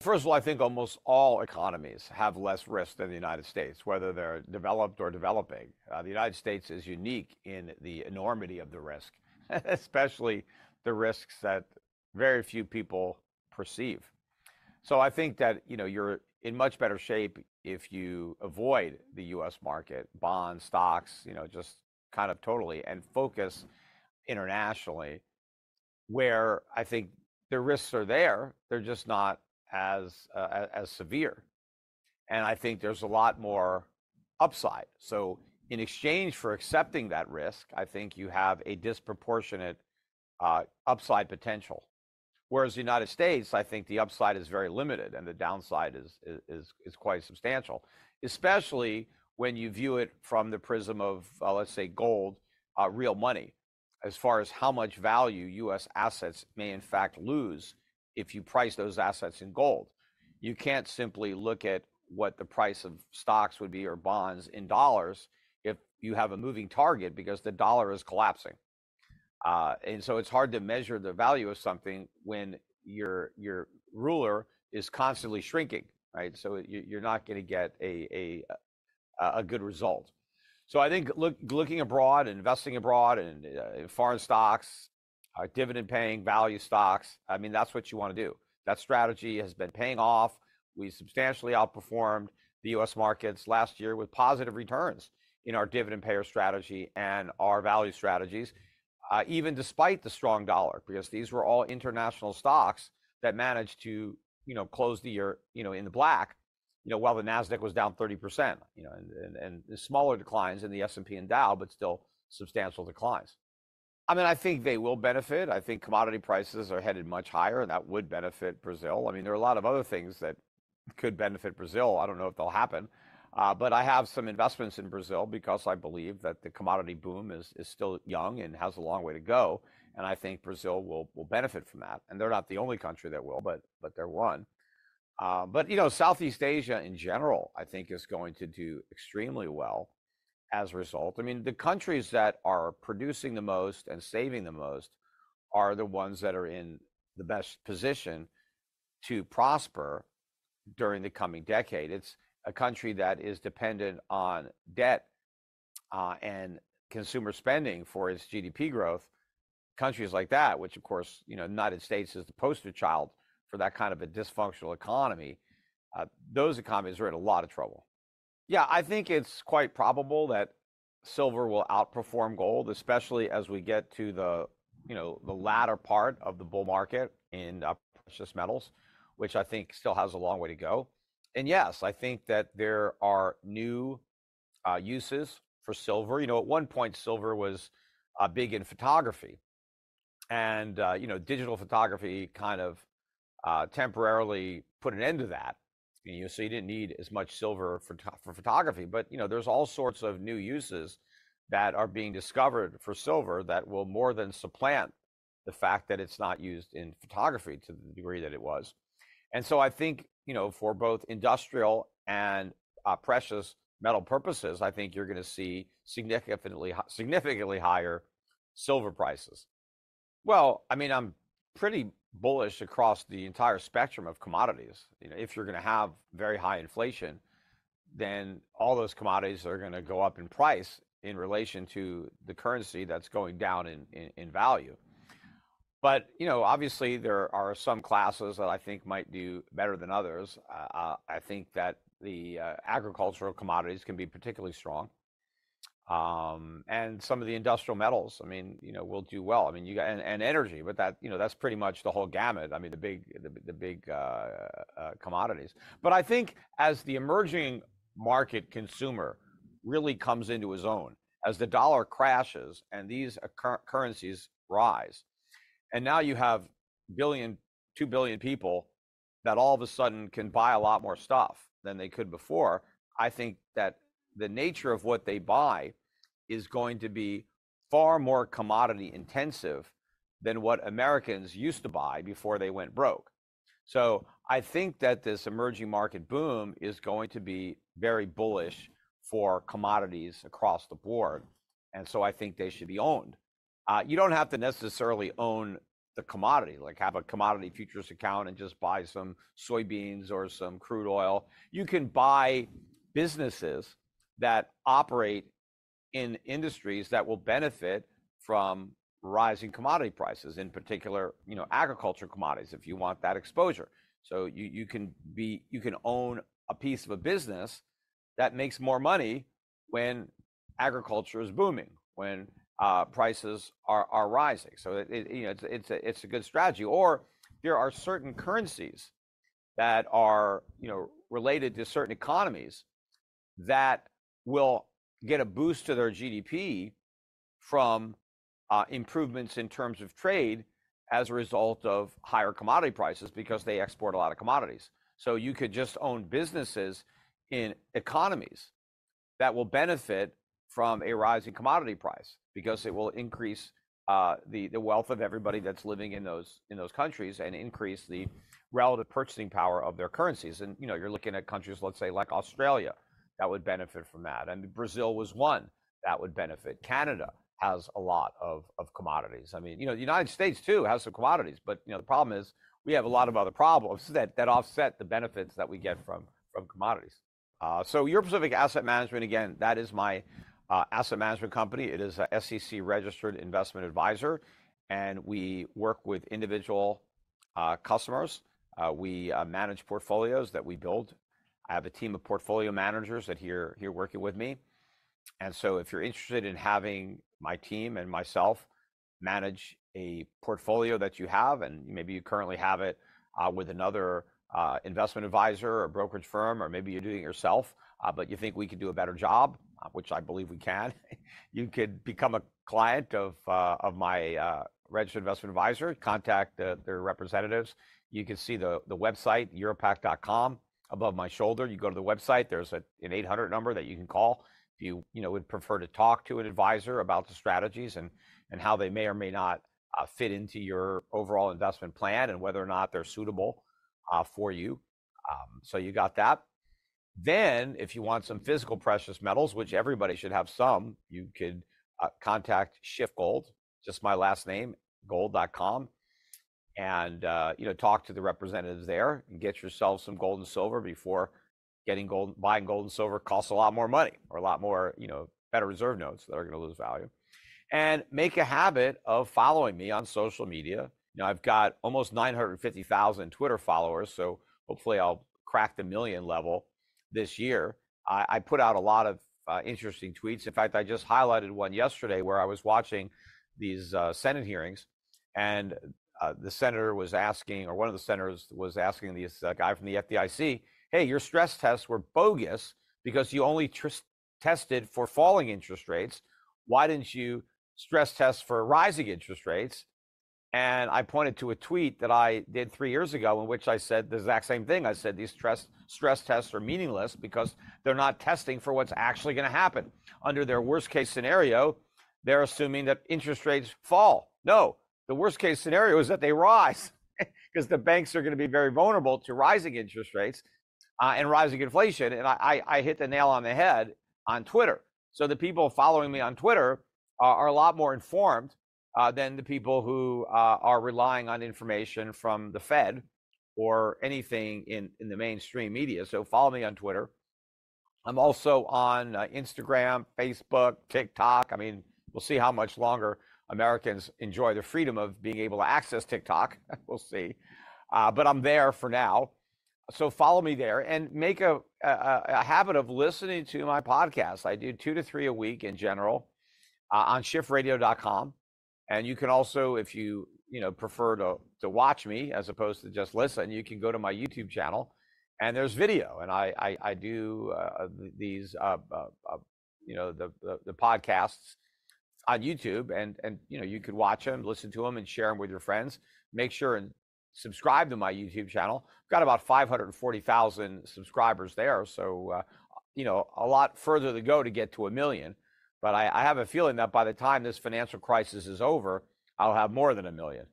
First of all, I think almost all economies have less risk than the United States, whether they're developed or developing. Uh, the United States is unique in the enormity of the risk, especially the risks that very few people perceive. So I think that you know you're in much better shape if you avoid the U.S. market, bonds, stocks, you know, just kind of totally, and focus internationally, where I think the risks are there. They're just not as uh, as severe, and I think there's a lot more upside. So in exchange for accepting that risk, I think you have a disproportionate uh, upside potential. Whereas the United States, I think the upside is very limited and the downside is is is quite substantial, especially when you view it from the prism of uh, let's say gold, uh, real money, as far as how much value U.S. assets may in fact lose if you price those assets in gold. You can't simply look at what the price of stocks would be or bonds in dollars if you have a moving target because the dollar is collapsing. Uh, and so it's hard to measure the value of something when your your ruler is constantly shrinking, right? So you, are not going to get a, a a good result. So I think look, looking abroad, and investing abroad, and uh, foreign stocks, uh, dividend paying value stocks. I mean, that's what you want to do. That strategy has been paying off. We substantially outperformed the U.S. markets last year with positive returns in our dividend payer strategy and our value strategies uh, even despite the strong dollar, because these were all international stocks that managed to, you know, close the year, you know, in the black, you know, while the Nasdaq was down 30%, you know, and, and, and smaller declines in the S&P and Dow, but still substantial declines. I mean, I think they will benefit. I think commodity prices are headed much higher, and that would benefit Brazil. I mean, there are a lot of other things that could benefit Brazil. I don't know if they'll happen. Uh, but I have some investments in Brazil because I believe that the commodity boom is, is still young and has a long way to go. And I think Brazil will, will benefit from that. And they're not the only country that will, but, but they're one. Uh, but, you know, Southeast Asia in general, I think is going to do extremely well as a result. I mean, the countries that are producing the most and saving the most are the ones that are in the best position to prosper during the coming decade. It's a country that is dependent on debt uh, and consumer spending for its GDP growth, countries like that, which of course, you know, the United States is the poster child for that kind of a dysfunctional economy, uh, those economies are in a lot of trouble. Yeah, I think it's quite probable that silver will outperform gold, especially as we get to the, you know, the latter part of the bull market in uh, precious metals, which I think still has a long way to go and yes, I think that there are new uh, uses for silver. You know, at one point, silver was uh, big in photography, and uh, you know, digital photography kind of uh, temporarily put an end to that. You know, so you didn't need as much silver for for photography. But you know, there's all sorts of new uses that are being discovered for silver that will more than supplant the fact that it's not used in photography to the degree that it was. And so I think, you know, for both industrial and uh, precious metal purposes, I think you're going to see significantly significantly higher silver prices. Well, I mean, I'm pretty bullish across the entire spectrum of commodities. You know, if you're going to have very high inflation, then all those commodities are going to go up in price in relation to the currency that's going down in, in, in value. But you know, obviously, there are some classes that I think might do better than others. Uh, uh, I think that the uh, agricultural commodities can be particularly strong, um, and some of the industrial metals. I mean, you know, will do well. I mean, you got and, energy, but that you know, that's pretty much the whole gamut. I mean, the big the, big uh, uh, commodities. But I think as the emerging market consumer really comes into his own, as the dollar crashes and these currencies rise and now you have billion, two billion people that all of a sudden can buy a lot more stuff than they could before. I think that the nature of what they buy is going to be far more commodity intensive than what Americans used to buy before they went broke. So I think that this emerging market boom is going to be very bullish for commodities across the board. And so I think they should be owned. Uh, you don't have to necessarily own the commodity, like have a commodity futures account and just buy some soybeans or some crude oil. You can buy businesses that operate in industries that will benefit from rising commodity prices, in particular, you know, agriculture commodities, if you want that exposure. So you, you can be you can own a piece of a business that makes more money when agriculture is booming, when uh, prices are, are rising. So it, it, you know it's it's a, it's a good strategy. Or there are certain currencies that are you know related to certain economies that will get a boost to their GDP from uh, improvements in terms of trade as a result of higher commodity prices because they export a lot of commodities. So you could just own businesses in economies that will benefit from a rising commodity price because it will increase uh, the the wealth of everybody that's living in those in those countries and increase the relative purchasing power of their currencies. And you know, you're looking at countries, let's say like Australia, that would benefit from that, and Brazil was one that would benefit. Canada has a lot of of commodities. I mean, you know, the United States too has some commodities, but you know, the problem is we have a lot of other problems that that offset the benefits that we get from from commodities. Uh, so, Euro Pacific Asset Management, again, that is my uh, asset management company. It is a SEC registered investment advisor, and we work with individual uh, customers. Uh, we uh, manage portfolios that we build. I have a team of portfolio managers that here here working with me, and so if you're interested in having my team and myself manage a portfolio that you have, and maybe you currently have it uh, with another uh, investment advisor or brokerage firm, or maybe you're doing it yourself, uh, but you think we could do a better job, uh, which I believe we can, you could become a client of uh, of my uh, registered investment advisor. Contact their representatives. You can see the the website europac.com above my shoulder. You go to the website. There's a, an 800 number that you can call if you you know would prefer to talk to an advisor about the strategies and and how they may or may not uh, fit into your overall investment plan and whether or not they're suitable uh, for you. Um, so you got that. Then, if you want some physical precious metals, which everybody should have some, you could uh, contact SchiffGold, just my last name, gold.com, and uh, you know talk to the representatives there and get yourself some gold and silver before getting gold, buying gold and silver costs a lot more money or a lot more, you know, better reserve notes that are going to lose value. And make a habit of following me on social media. You know, I've got almost 950,000 Twitter followers, so hopefully I'll crack the million level this year. I, I put out a lot of uh, interesting tweets. In fact, I just highlighted one yesterday where I was watching these uh, Senate hearings, and uh, the senator was asking, or one of the senators was asking this uh, guy from the FDIC, hey, your stress tests were bogus because you only tr- tested for falling interest rates. Why didn't you stress test for rising interest rates? And I pointed to a tweet that I did three years ago in which I said the exact same thing. I said these stress, stress tests are meaningless because they're not testing for what's actually going to happen. Under their worst case scenario, they're assuming that interest rates fall. No, the worst case scenario is that they rise because the banks are going to be very vulnerable to rising interest rates uh, and rising inflation. And I, I, I, hit the nail on the head on Twitter. So the people following me on Twitter are, are a lot more informed uh, than the people who uh, are relying on information from the Fed or anything in, in the mainstream media. So follow me on Twitter. I'm also on uh, Instagram, Facebook, TikTok. I mean, we'll see how much longer Americans enjoy the freedom of being able to access TikTok. we'll see. Uh, but I'm there for now so follow me there and make a, a, a, habit of listening to my podcast. I do two to three a week in general uh, on schiffradio.com. And you can also, if you you know prefer to to watch me as opposed to just listen, you can go to my YouTube channel, and there's video, and I I, I do uh, these uh, uh, uh, you know the, the, the podcasts on YouTube, and and you know you could watch them, listen to them, and share them with your friends. Make sure and subscribe to my YouTube channel. I've got about 540,000 subscribers there. So, uh, you know, a lot further to go to get to a million. But I, I have a feeling that by the time this financial crisis is over, I'll have more than a million.